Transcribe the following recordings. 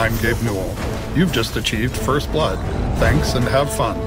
I'm Gabe Newell. You've just achieved First Blood. Thanks and have fun.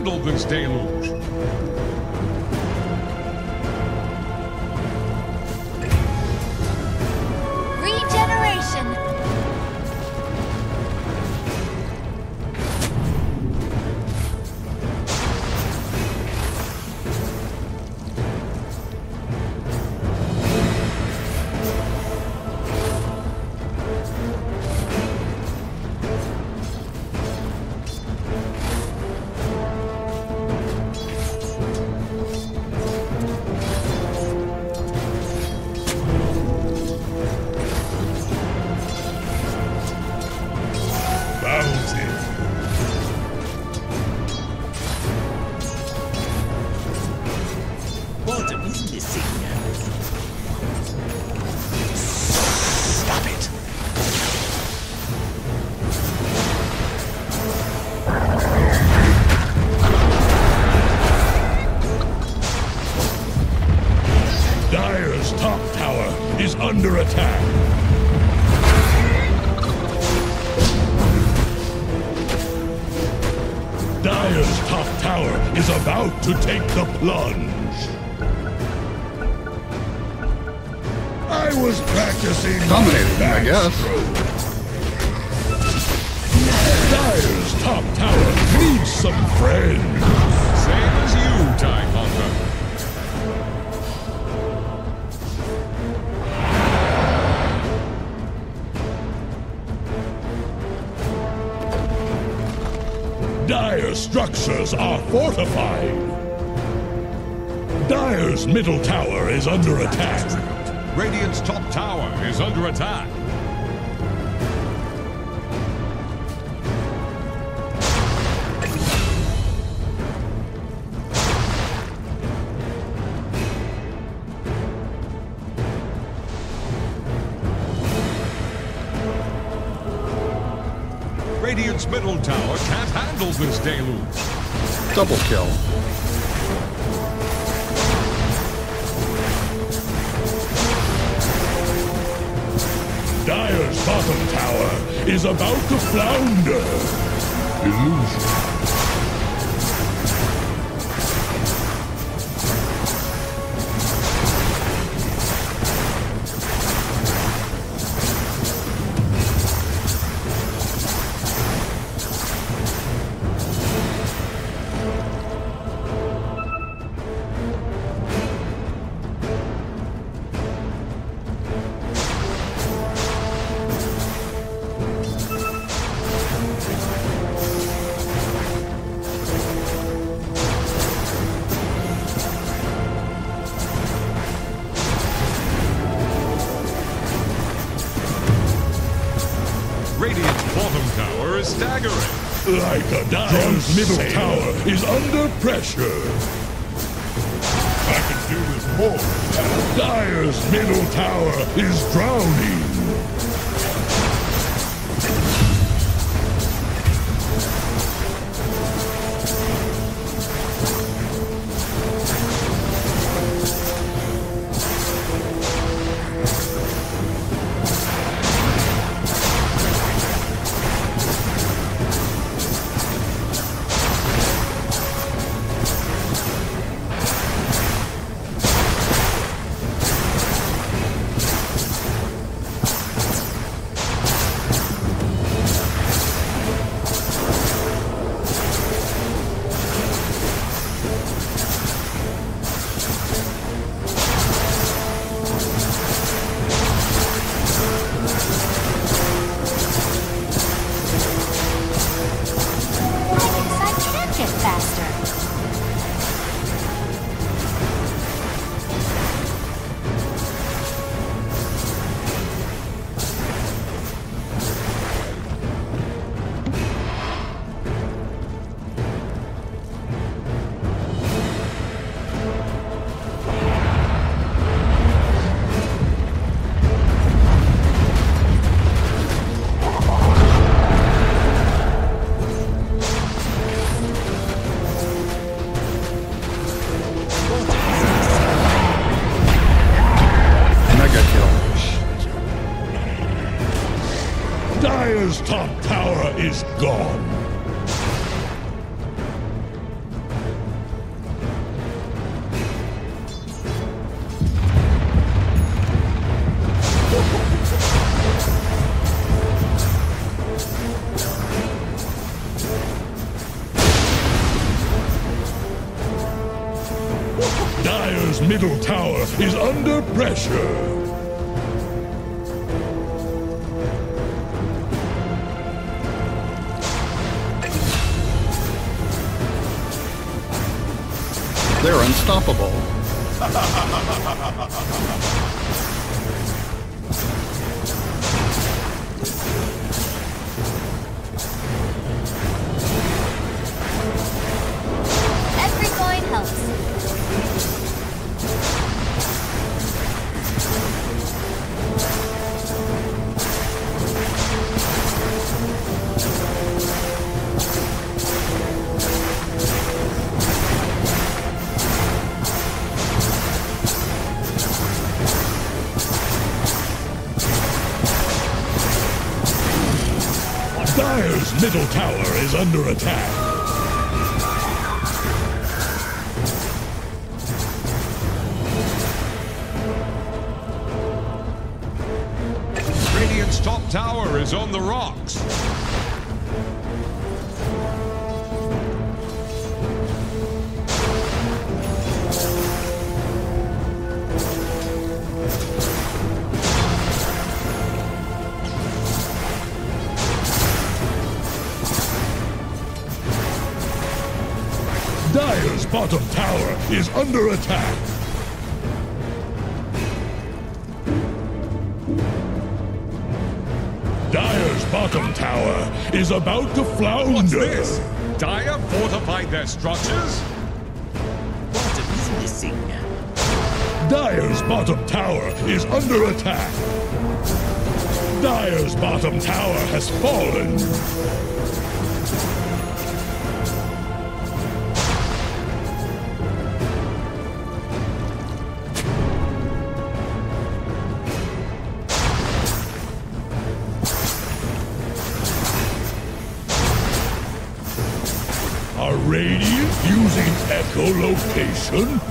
Handle this deluge. Is under attack. Radiant's top tower is under attack. Radiant's middle tower can't handle this deluge. Double kill. Dire's bottom tower is about to flounder. Illusion. Dire's top tower is gone. Dire's middle tower is under pressure. They're unstoppable. Every coin helps. Middle tower is under attack. Radiant's top tower is on the under attack. Dire's bottom tower is about to flounder. What's this? Dire fortified their structures? What is missing? Dire's bottom tower is under attack. Dire's bottom tower has fallen. Echolocation?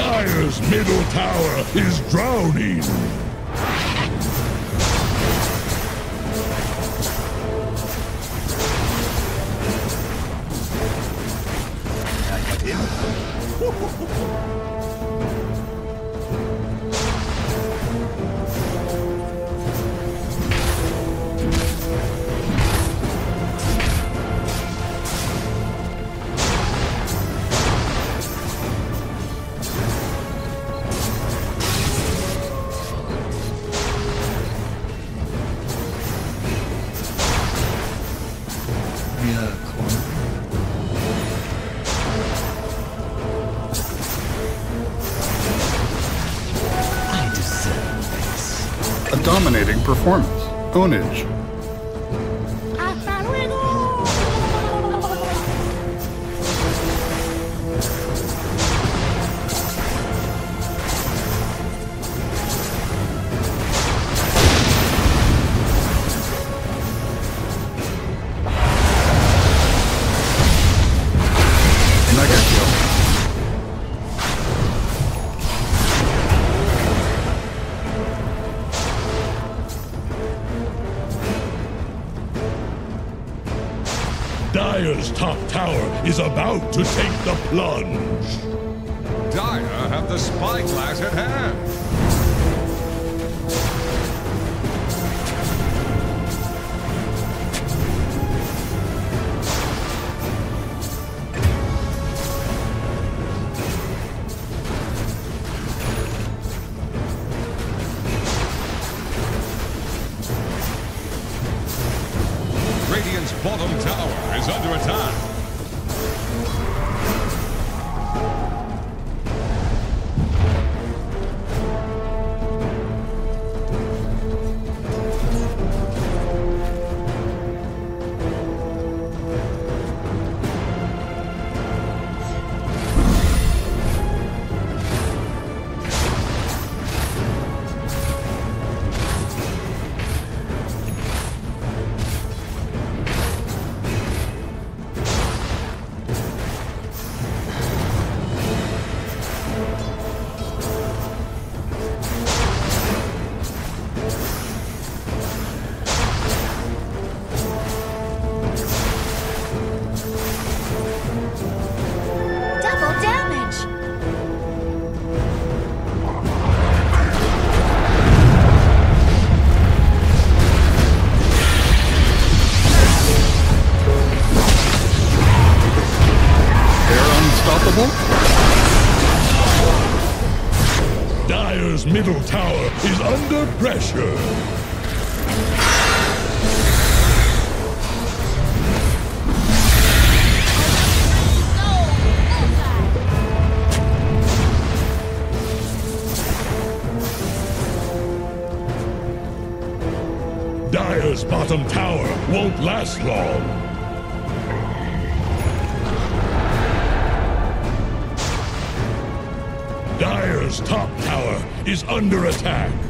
Dire's middle tower is drowning. Performance. Middle tower is under pressure. Dire's bottom tower won't last long. Dire's top is under attack.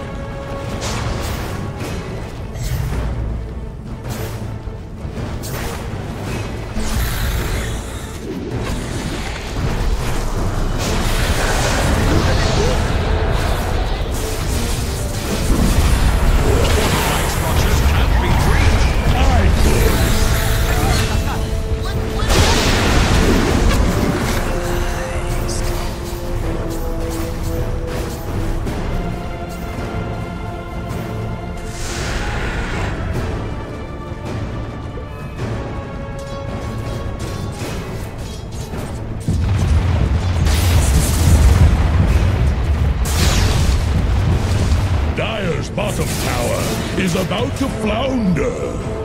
Is about to flounder.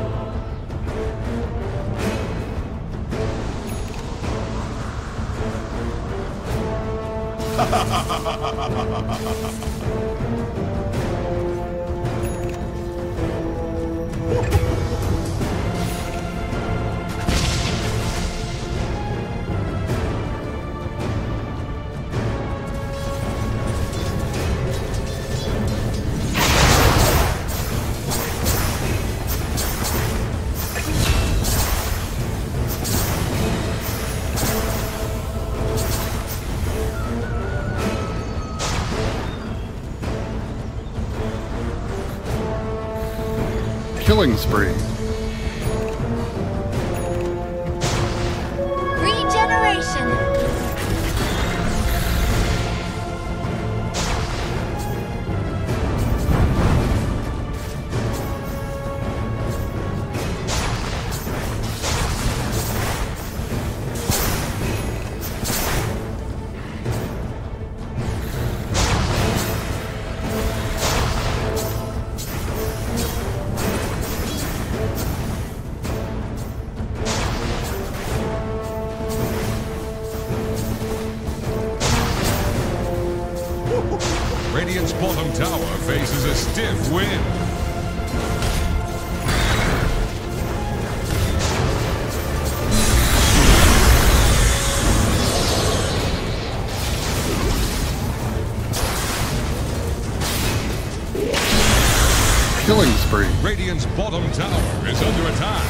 Radiant's bottom tower faces a stiff wind. Killing spree. Radiant's bottom tower is under attack.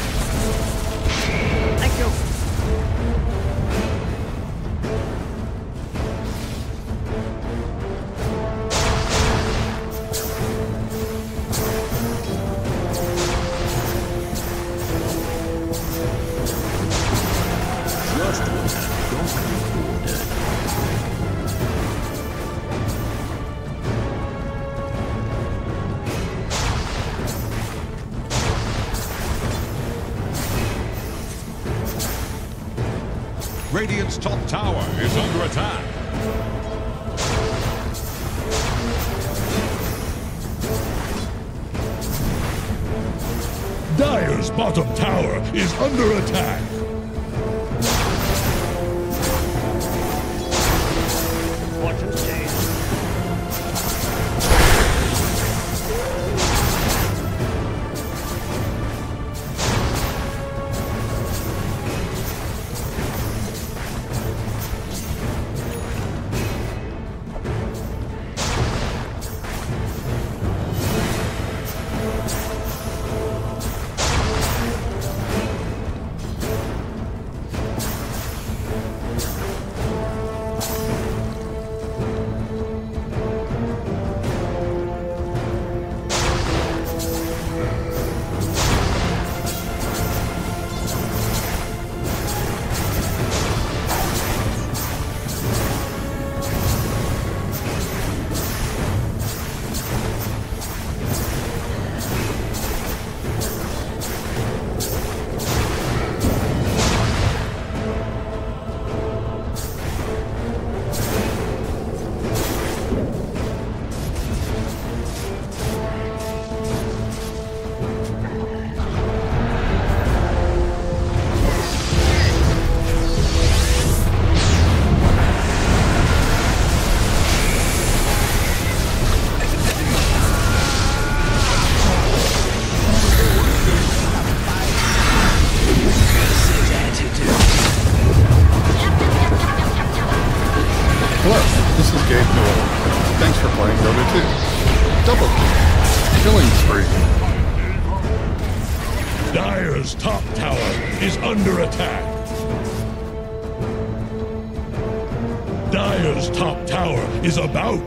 Thank you.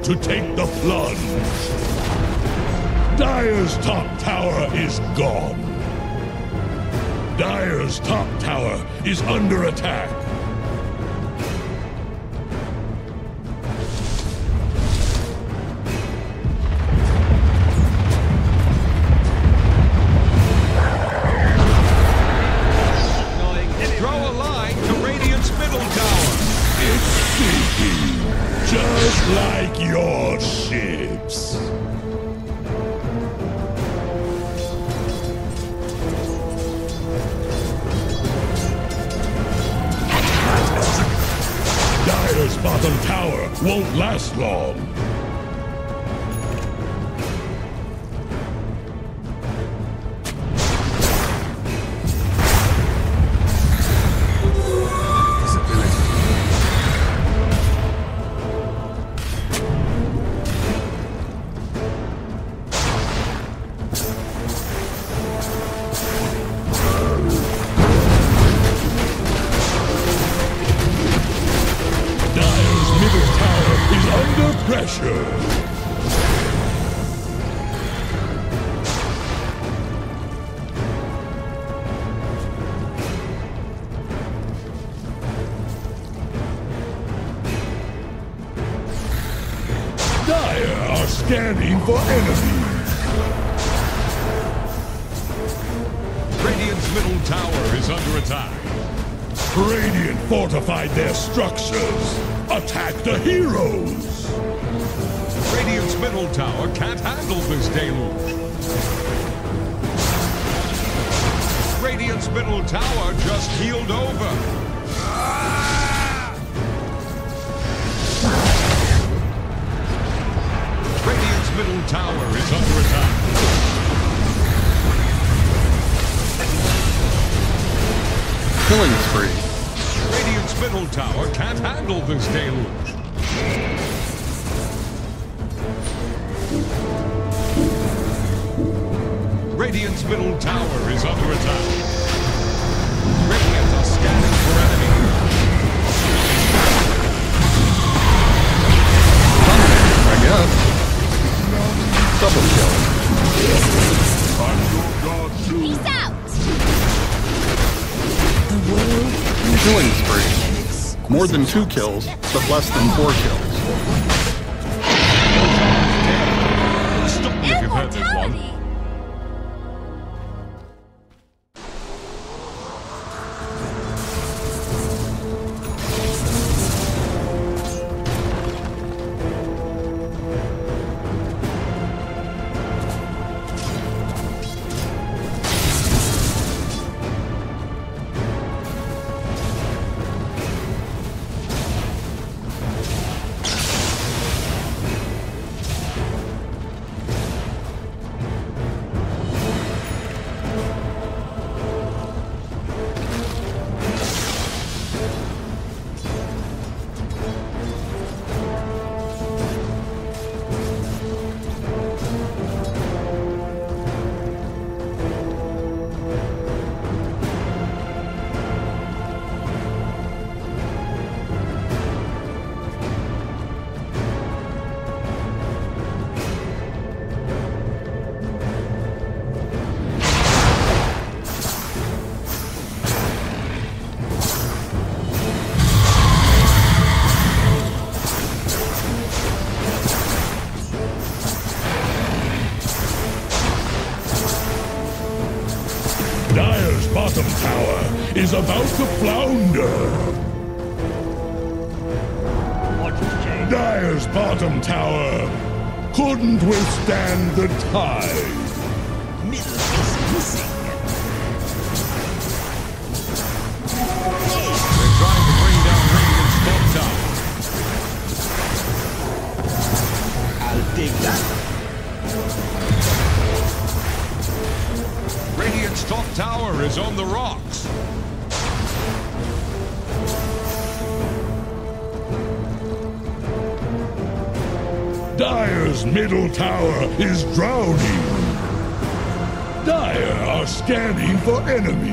To take the plunge. Dire's top tower is gone. Dire's top tower is under attack. Heroes. Radiant's middle tower can't handle this deluge. Radiant's middle tower just healed over. Radiant's middle tower is under attack. Killing spree. Radiant's middle tower can't handle this deluge. Radiant's middle tower is under attack. Radiant are scanning for enemies. I guess. Double kill. Peace out! Killing spree. More than two kills, but less than four kills. Withstand enemy.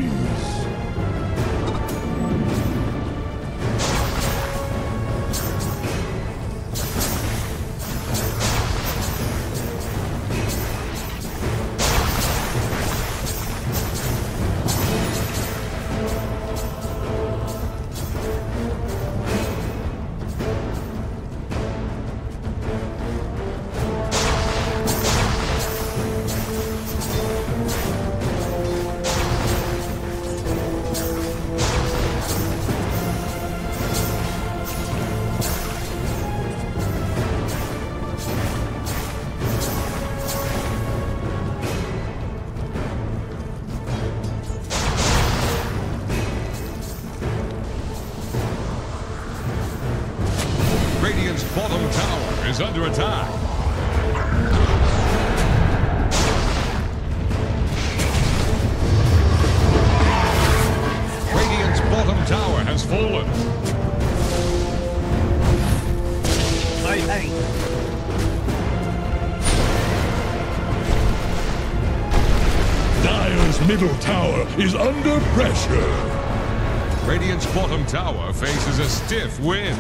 is under pressure. Radiant's bottom tower faces a stiff wind.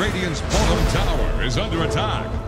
Radiant's bottom tower is under attack.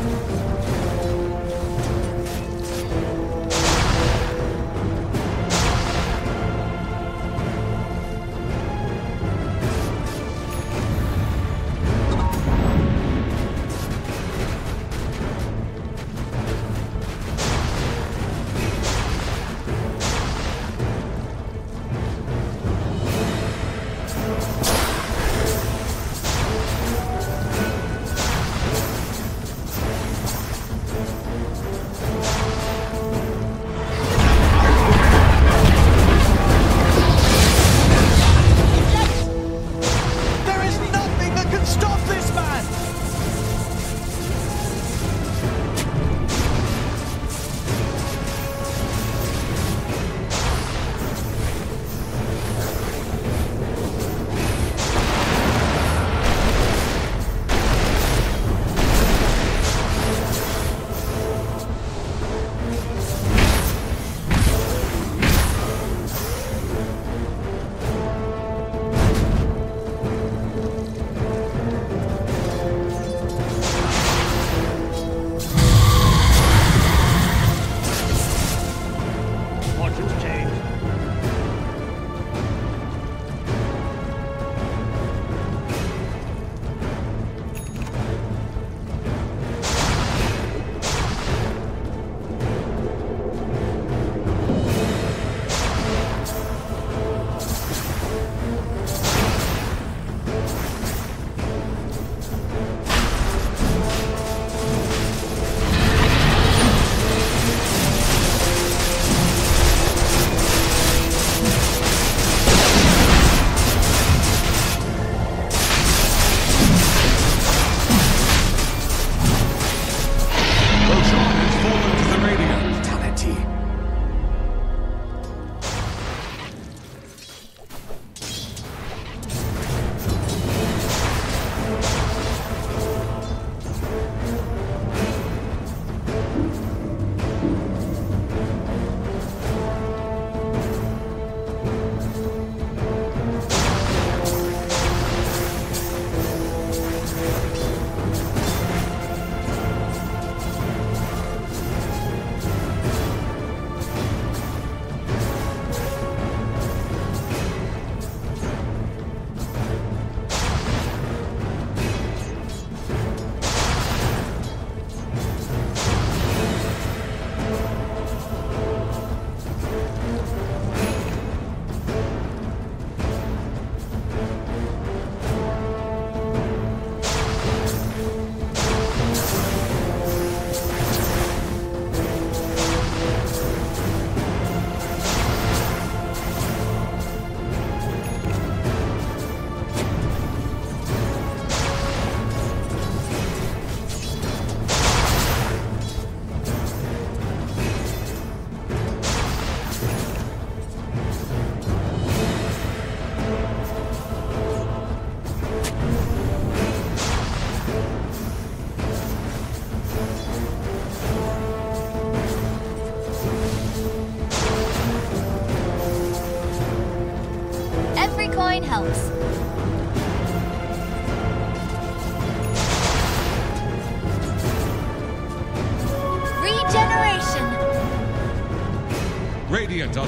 Radiant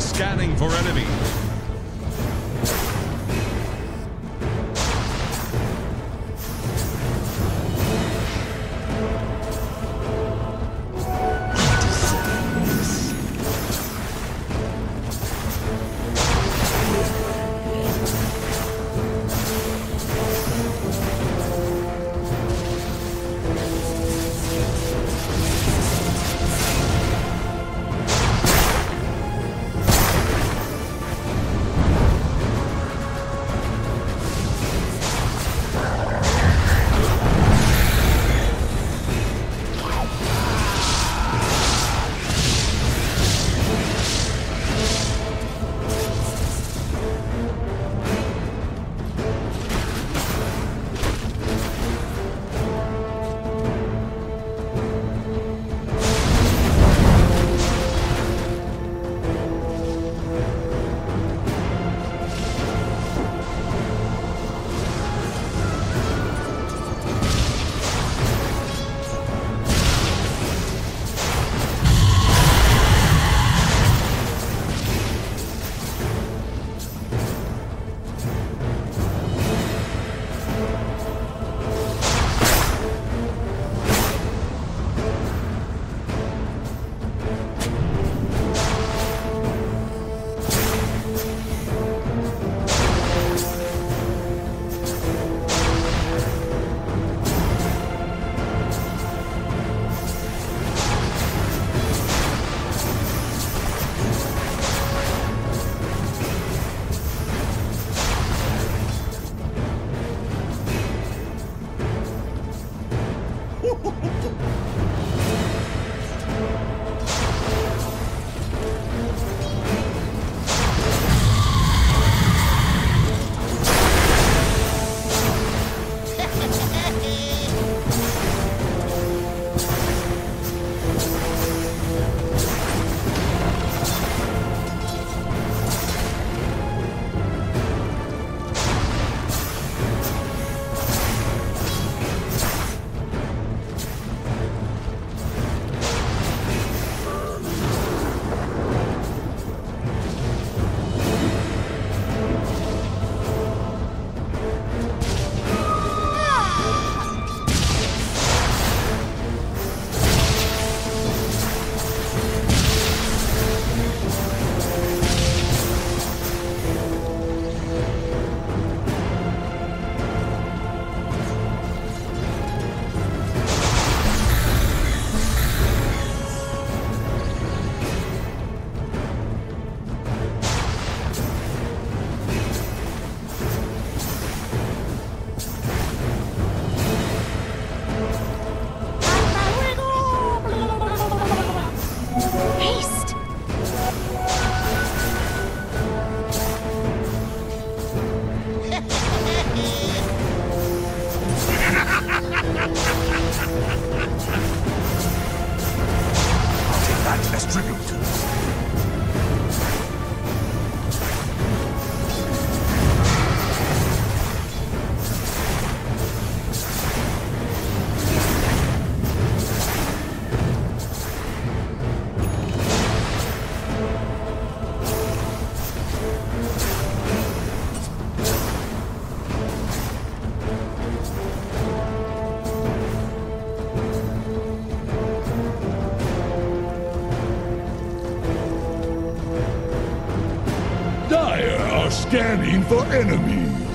scanning for enemies.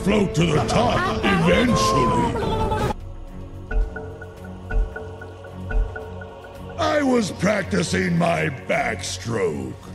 Float to the top eventually. I was practicing my backstroke.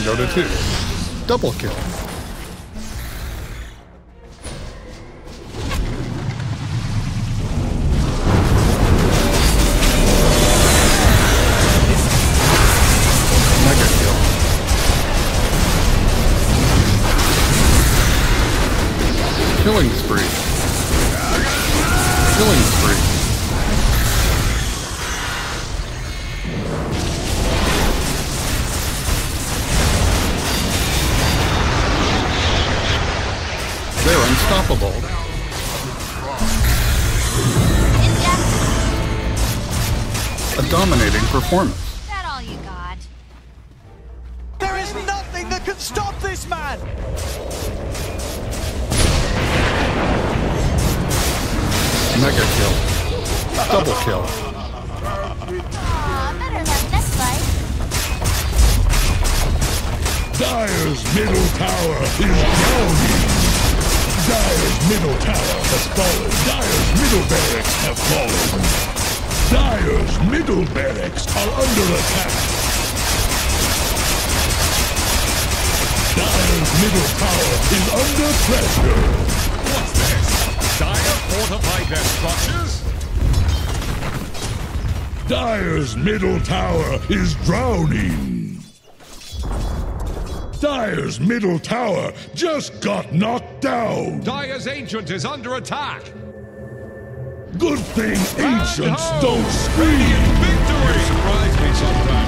Playing Dota 2. Double kill. They're unstoppable. A dominating performance. Is that all you got? There is nothing that can stop this man! Mega kill. Double kill. Aw, better luck next fight. Dire's middle tower is drowning. Dire's middle tower has fallen. Dire's middle barracks have fallen. Dire's middle barracks are under attack. Dire's middle tower is under pressure. What's this? Dire fortified their structures? Dire's middle tower is drowning. Dire's middle tower just got knocked down. Dire's Ancient is under attack. Good thing Ancients don't scream. Radiant victory! Surprise me sometimes.